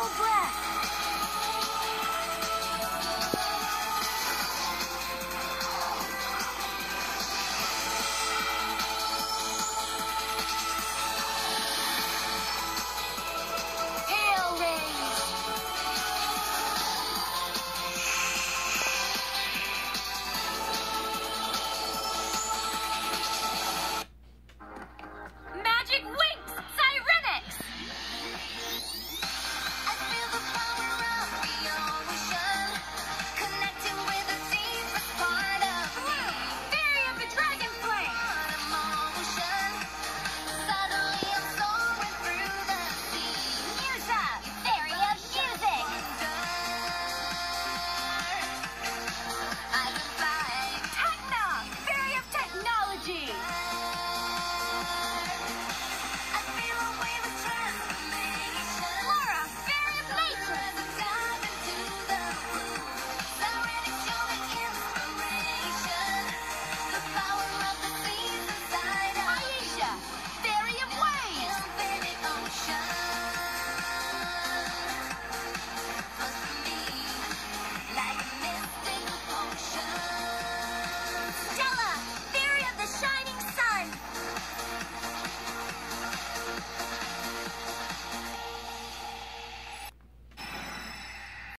Chill Black.